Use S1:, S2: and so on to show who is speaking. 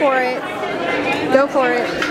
S1: for it. Go for it.